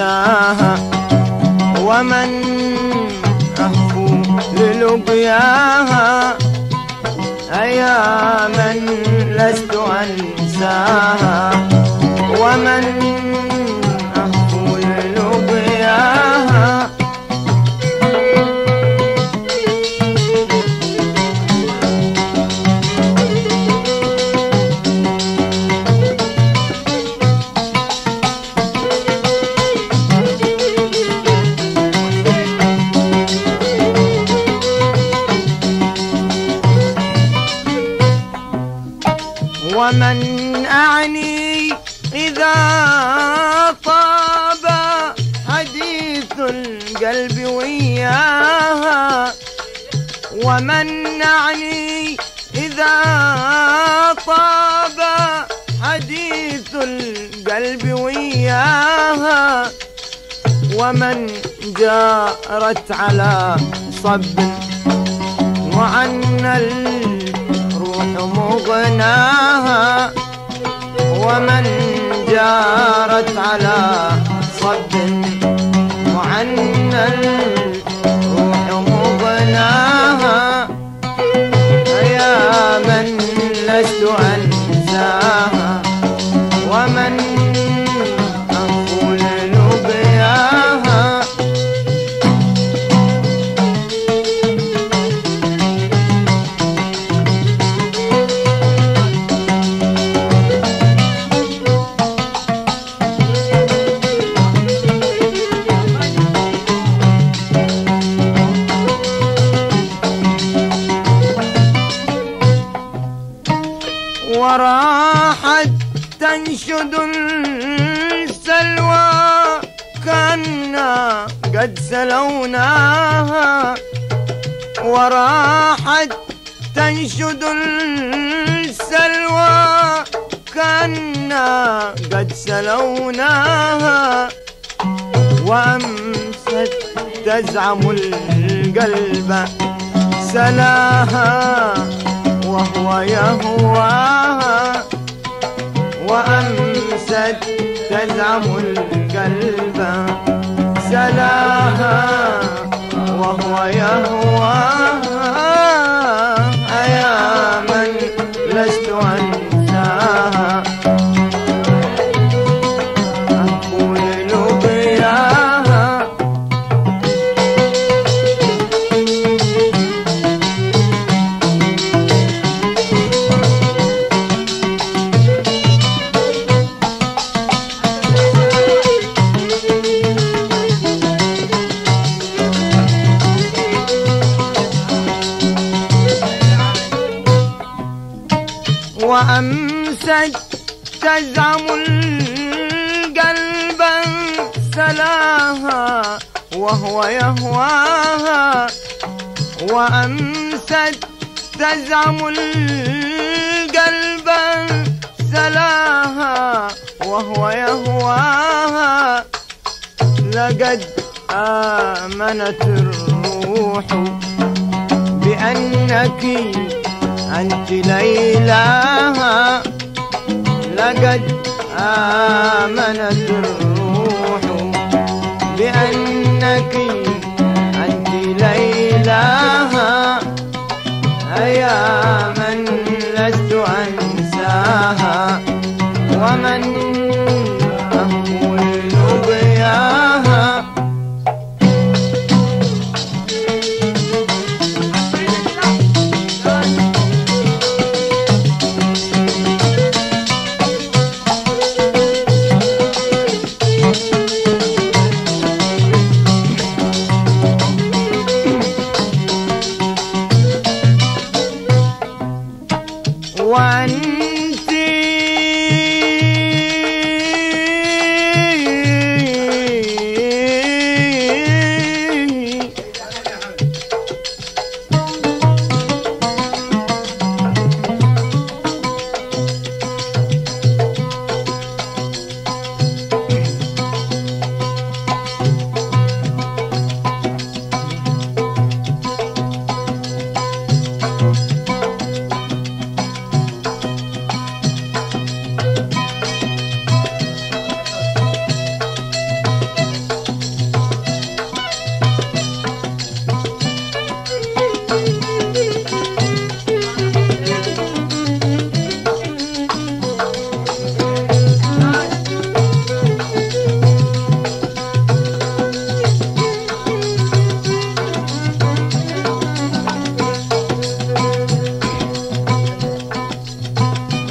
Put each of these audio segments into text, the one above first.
أنساها ومن أهفو للقياها؟ أياما لست أنساها؟ ومن ومن أعني إذا طاب حديث القلب وياها. ومن أعني إذا طاب حديث القلب وياها. ومن جارت على صب وعنا مغناها ومن جارت على صد وعنا الروح مغناها. يا من لست أنساها ومن وراحت تنشد السلوى. كنا قد سلوناها. وراحت تنشد السلوى. كنا قد سلوناها. وأمست تزعم القلب سلاها. وهو يهواها وأمست تزعم القلب سلاها وهو يهواها وأمست تزعم القلب سلاها وهو يهواها. وأمست تزعم القلب سلاها وهو يهواها. لقد آمنت الروح بأنك أنت ليلاها لقد آمنت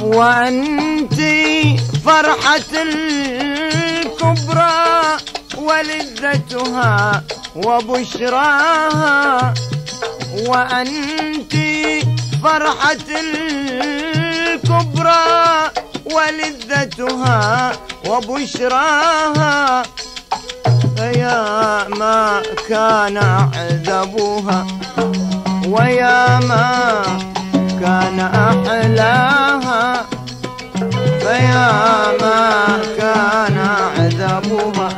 وأنت فرحة الكبرى ولذتها وبشراها. وأنت فرحة الكبرى ولذتها وبشراها. فيا ما كان عذبها ويا ما كان أحلاها فيا ما كان عذبها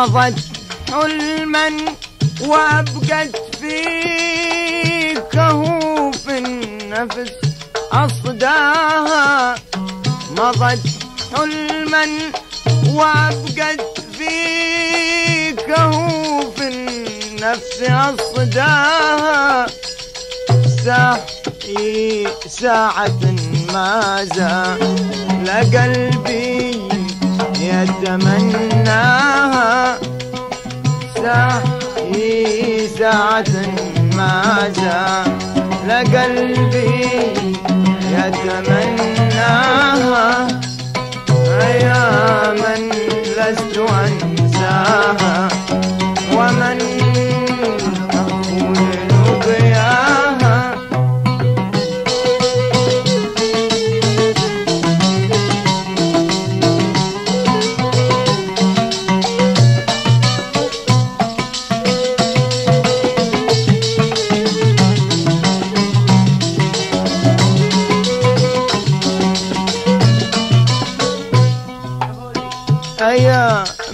مضت حلما وابقت في النفس أصداها. مضت حلما وابقت في النفس أصداها. ساعي ساعة ما زال قلبي يتمناها ساعة ما زال قلبي يتمناها يا من لست أنساها.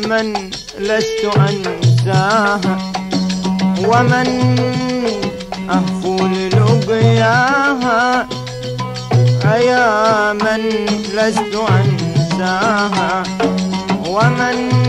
من لست أنساها ومن أهفو للقياها أيا من لست أنساها ومن